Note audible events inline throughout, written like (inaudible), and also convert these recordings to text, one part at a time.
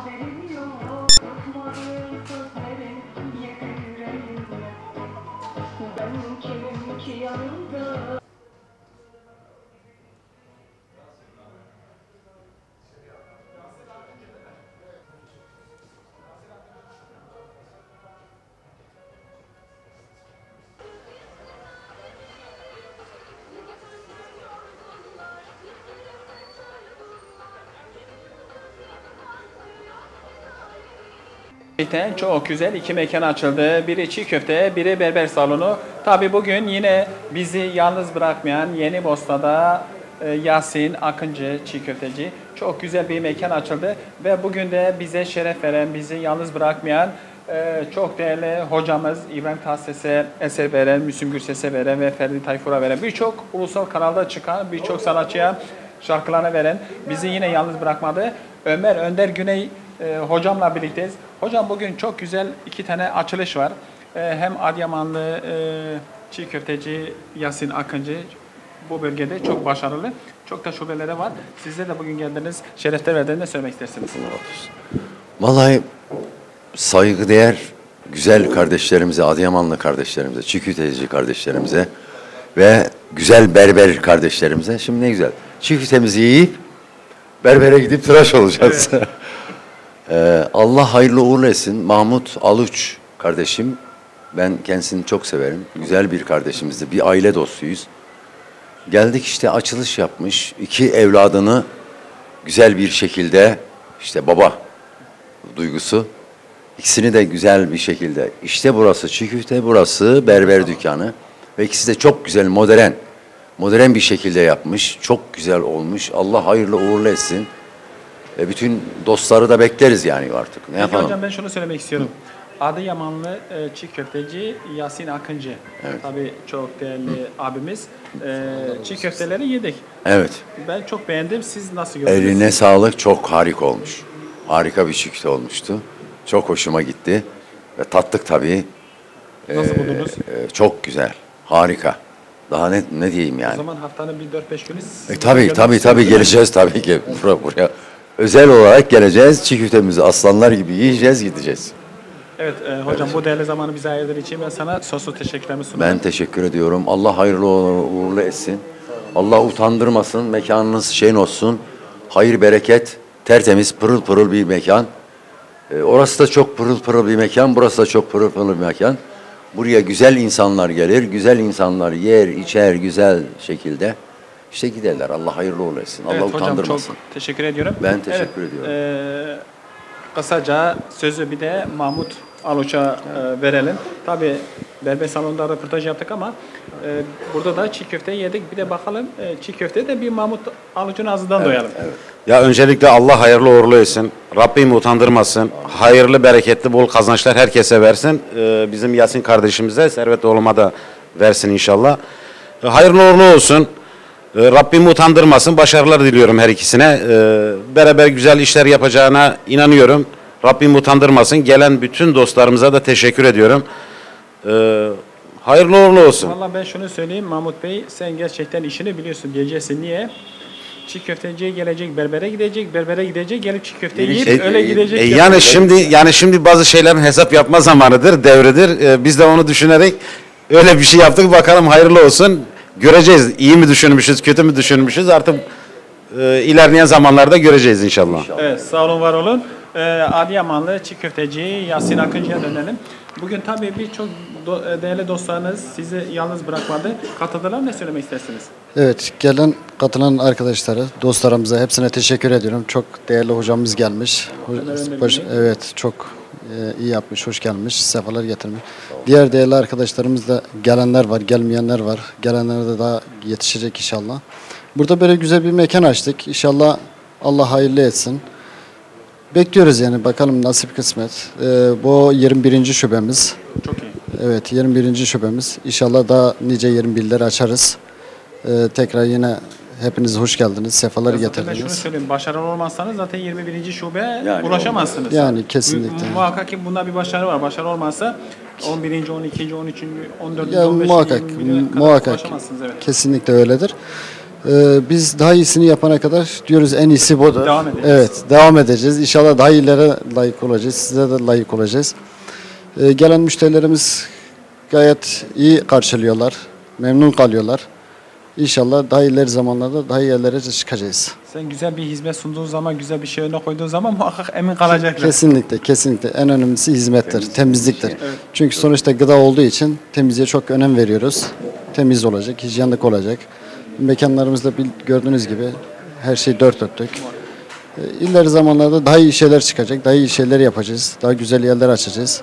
I'll bet Gerçekten çok güzel iki mekan açıldı. Biri çiğ köfte, biri berber salonu. Tabi bugün yine bizi yalnız bırakmayan Yeni Bosna'da e, Yasin Akıncı çiğ köfteci. Çok güzel bir mekan açıldı ve bugün de bize şeref veren, bizi yalnız bırakmayan e, çok değerli hocamız İbrahim Tasses'e eser veren, Müslüm Gürses'e veren ve Ferdi Tayfur'a veren birçok ulusal kanalda çıkan birçok sanatçıya şarkılarını veren bizi yine yalnız bırakmadı. Ömer Önder Güney e, hocamla birlikteyiz. Hocam bugün çok güzel iki tane açılış var. E, hem Adıyamanlı e, çiğ köfteci Yasin Akıncı bu bölgede çok başarılı. Çok da şubeleri var. Sizler de bugün geldiniz. Şerefler verdiniz. Ne söylemek istersiniz? Vallahi saygıdeğer güzel kardeşlerimize, Adıyamanlı kardeşlerimize, Çiküteci kardeşlerimize ve güzel berber kardeşlerimize. Şimdi ne güzel. Çikütemizi yiyip berbere gidip tıraş olacağız. (laughs) Ee, Allah hayırlı uğurlu etsin. Mahmut Aluç kardeşim. Ben kendisini çok severim. Güzel bir kardeşimizdi. Bir aile dostuyuz. Geldik işte açılış yapmış. İki evladını güzel bir şekilde işte baba duygusu. İkisini de güzel bir şekilde. İşte burası çiğ köfte, burası berber dükkanı. Ve ikisi de çok güzel, modern. Modern bir şekilde yapmış. Çok güzel olmuş. Allah hayırlı uğurlu etsin. Ve bütün dostları da bekleriz yani artık. Ne Peki yapalım? hocam ben şunu söylemek istiyorum. Adıyamanlı e, çiğ köfteci Yasin Akıncı. Tabii çok değerli abimiz. E, çiğ köfteleri yedik. Evet. Ben çok beğendim. Siz nasıl gördünüz? Eline sağlık. Çok harika olmuş. Harika bir çiğ köfte olmuştu. Çok hoşuma gitti. Ve tattık tabii. Nasıl buldunuz? Ee, çok güzel. Harika. Daha ne, ne diyeyim O yani? zaman haftanın bir 4-5 günü siz- E, tabii tabii tabii geleceğiz tabii ki (laughs) buraya, buraya. Özel olarak geleceğiz. Çiğ köftemizi aslanlar gibi yiyeceğiz, gideceğiz. Evet e, hocam bu değerli zamanı bize ayırdığın için ben sana sonsuz teşekkürlerimi sunuyorum. Ben teşekkür ediyorum. Allah hayırlı uğurlu etsin. Allah utandırmasın. Mekanınız şeyin olsun. Hayır bereket. Tertemiz, pırıl pırıl bir mekan. E, orası da çok pırıl pırıl bir mekan. Burası da çok pırıl pırıl bir mekan. Buraya güzel insanlar gelir. Güzel insanlar yer, içer güzel şekilde. İşte giderler. Allah hayırlı uğurlu etsin. Allah Evet hocam utandırmasın. çok teşekkür ediyorum. Ben teşekkür ediyorum. e, kısaca sözü bir de Mahmut Aluç'a e, verelim. Tabii berber salonunda röportaj yaptık ama e, burada da çiğ köfte yedik. Bir de bakalım e, çiğ köfte de bir Mahmut Aluç'un ağzından doyalım. Ya öncelikle Allah hayırlı uğurlu etsin. Rabbim utandırmasın. Hayırlı, bereketli, bol kazançlar herkese versin. Ee, bizim Yasin kardeşimize, Servet oğluma da versin inşallah. Ee, hayırlı uğurlu olsun. Ee, Rabbim utandırmasın. Başarılar diliyorum her ikisine. Ee, beraber güzel işler yapacağına inanıyorum. Rabbim utandırmasın. Gelen bütün dostlarımıza da teşekkür ediyorum. Ee, hayırlı uğurlu olsun. Vallahi ben şunu söyleyeyim Mahmut Bey sen gerçekten işini biliyorsun diyeceksin. Niye? Çiğ köfteciye gelecek, berbere gidecek, berbere gidecek, gelip çiğ köfte yiyip E, öyle e, gidecek. E, yapacak. yani şimdi yani şimdi bazı şeylerin hesap yapma zamanıdır, devridir. E, biz de onu düşünerek öyle bir şey yaptık. Bakalım hayırlı olsun. Göreceğiz. İyi mi düşünmüşüz, kötü mü düşünmüşüz artık e, ilerleyen zamanlarda göreceğiz inşallah. Evet sağ olun var olun. Ee, Adıyamanlı çiğ köfteci Yasin Akıncı'ya dönelim. Bugün tabii birçok do- değerli dostlarınız sizi yalnız bırakmadı. Katıldılar ne söylemek istersiniz? Evet, gelen katılan arkadaşları, dostlarımıza hepsine teşekkür ediyorum. Çok değerli hocamız gelmiş. Ho- hoş- evet, çok e, iyi yapmış, hoş gelmiş, sefalar getirmiş. Diğer değerli arkadaşlarımız da gelenler var, gelmeyenler var. Gelenler de daha yetişecek inşallah. Burada böyle güzel bir mekan açtık. İnşallah Allah hayırlı etsin. Bekliyoruz yani bakalım nasip kısmet. Ee, bu 21. şubemiz. Çok iyi. Evet 21. şubemiz. İnşallah daha nice 21'leri açarız. Ee, tekrar yine hepiniz hoş geldiniz. Sefalar Zaten ben şunu getirdiniz. söyleyeyim. Başarılı olmazsanız zaten 21. şube Yani ulaşamazsınız. Yani kesinlikle. Mu- muhakkak ki bunda bir başarı var. Başarı olmazsa 11. 12. 13. 14. Ya 15. muhakkak 20. kadar muhakkak ulaşamazsınız. Evet. kesinlikle öyledir. Ee, biz daha iyisini yapana kadar diyoruz en iyisi budur. Devam edeceğiz. Evet, devam edeceğiz. İnşallah daha iyilere layık olacağız. Size de layık olacağız. Ee, gelen müşterilerimiz gayet iyi karşılıyorlar. Memnun kalıyorlar. İnşallah daha ileri zamanlarda daha iyi yerlere çıkacağız. Sen güzel bir hizmet sunduğun zaman, güzel bir şey önüne koyduğun zaman muhakkak emin kalacaklar. Kesinlikle, kesinlikle. En önemlisi hizmettir, temizliktir. Çünkü sonuçta gıda olduğu için temizliğe çok önem veriyoruz. Temiz olacak, hijyenlik olacak. Mekanlarımızda gördüğünüz gibi her şey dört dörtlük. Ee, İleri zamanlarda daha iyi şeyler çıkacak, daha iyi şeyler yapacağız, daha güzel yerler açacağız.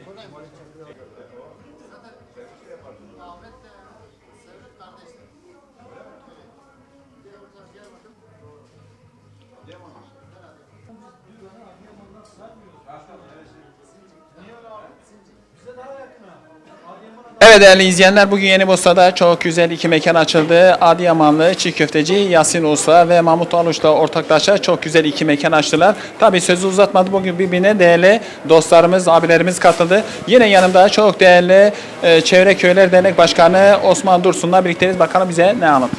하나씩. Değerli izleyenler bugün Yeni Bosna'da çok güzel iki mekan açıldı. Adıyamanlı çiğ köfteci Yasin Usta ve Mahmut Aluş'la ortaklaşa çok güzel iki mekan açtılar. Tabi sözü uzatmadı bugün birbirine değerli dostlarımız, abilerimiz katıldı. Yine yanımda çok değerli e, Çevre Köyler Dernek Başkanı Osman Dursun'la birlikteyiz. Bakalım bize ne anlatır.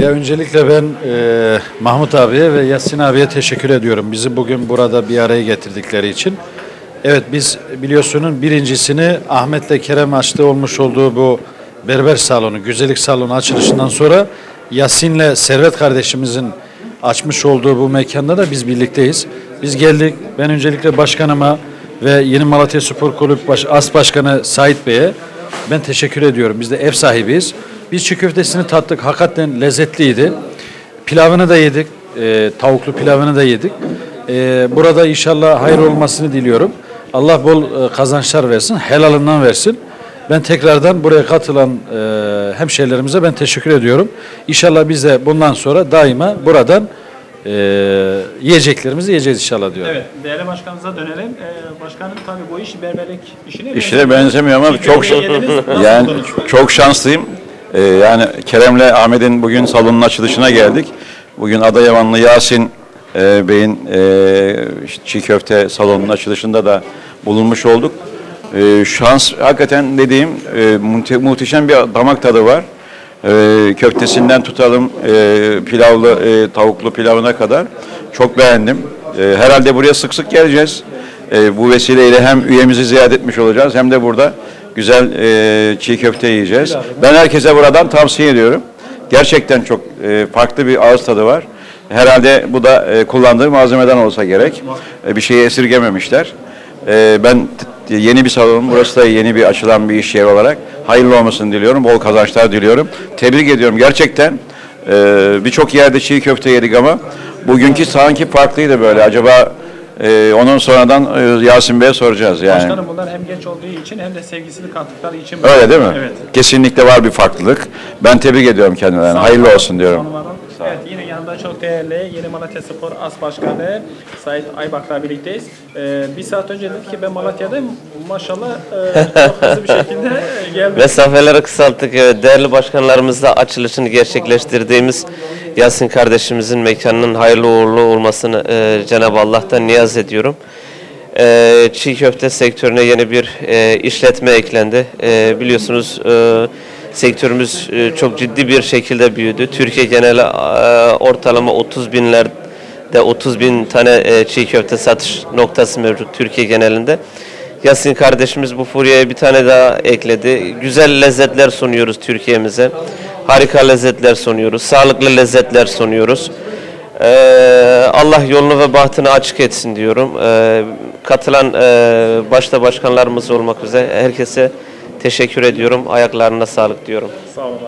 Ya öncelikle ben e, Mahmut abiye ve Yasin abiye teşekkür ediyorum. Bizi bugün burada bir araya getirdikleri için. Evet biz biliyorsunuz birincisini Ahmet'le Kerem açtığı olmuş olduğu bu berber salonu, güzellik salonu açılışından sonra Yasin'le Servet kardeşimizin açmış olduğu bu mekanda da biz birlikteyiz. Biz geldik. Ben öncelikle başkanıma ve Yeni Malatya Spor Kulüp Baş, As Başkanı Sait Bey'e ben teşekkür ediyorum. Biz de ev sahibiyiz. Biz çiğ köftesini tattık. Hakikaten lezzetliydi. Pilavını da yedik. e, tavuklu pilavını da yedik. E, burada inşallah hayır olmasını diliyorum. Allah bol e, kazançlar versin. Helalından versin. Ben tekrardan buraya katılan e, hemşehrilerimize ben teşekkür ediyorum. İnşallah biz de bundan sonra daima buradan e, yiyeceklerimizi yiyeceğiz inşallah diyorum. Evet değerli başkanımıza dönelim. Ee, başkanım tabi bu iş berberlik işine İşine benzemiyor ama çok (laughs) yani çok şanslıyım. Ee, yani Kerem'le Ahmet'in bugün salonun açılışına geldik. Bugün Adayamanlı Yasin e, Bey'in e, çiğ köfte salonunun açılışında da bulunmuş olduk. E, şans hakikaten dediğim e, muhte- muhteşem bir damak tadı var. E, köftesinden tutalım e, pilavlı e, tavuklu pilavına kadar çok beğendim. E, herhalde buraya sık sık geleceğiz. E, bu vesileyle hem üyemizi ziyaret etmiş olacağız hem de burada güzel e, çiğ köfte yiyeceğiz. Ben herkese buradan tavsiye ediyorum. Gerçekten çok e, farklı bir ağız tadı var. Herhalde bu da e, kullandığı malzemeden olsa gerek. E, bir şeyi esirgememişler. E, ben yeni bir salonum, burası da yeni bir açılan bir iş yeri olarak hayırlı olmasını diliyorum, bol kazançlar diliyorum. Tebrik ediyorum gerçekten. e, Birçok yerde çiğ köfte yedik ama bugünkü sanki farklıydı böyle. Acaba e, onun sonradan e, Yasin Bey'e soracağız yani. Başkanım bunlar hem genç olduğu için hem de sevgisini kattıkları için. Öyle değil mi? Evet. Kesinlikle var bir farklılık. Ben tebrik ediyorum kendilerine. Hayırlı olsun On diyorum. numara. Evet yine yanında çok değerli Yeni Malatya Spor As Başkanı Sait Aybak'la birlikteyiz. Ee, bir saat önce dedik ki ben Malatya'dayım. Maşallah e, (laughs) çok hızlı bir şekilde geldim. Mesafeleri kısalttık. Evet, değerli başkanlarımızla açılışını gerçekleştirdiğimiz Yasin kardeşimizin mekanının hayırlı uğurlu olmasını e, Cenab-ı Allah'tan niyaz ediyorum. E, çiğ köfte sektörüne yeni bir e, işletme eklendi. E, biliyorsunuz e, sektörümüz e, çok ciddi bir şekilde büyüdü. Türkiye geneli e, ortalama 30 binler de 30 bin tane e, çiğ köfte satış noktası mevcut Türkiye genelinde. Yasin kardeşimiz bu furyaya bir tane daha ekledi. Güzel lezzetler sunuyoruz Türkiye'mize. Harika lezzetler sunuyoruz. Sağlıklı lezzetler sunuyoruz. Allah yolunu ve bahtını açık etsin diyorum. Katılan başta başkanlarımız olmak üzere herkese teşekkür ediyorum. Ayaklarına sağlık diyorum. Sağ olun.